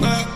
Bye.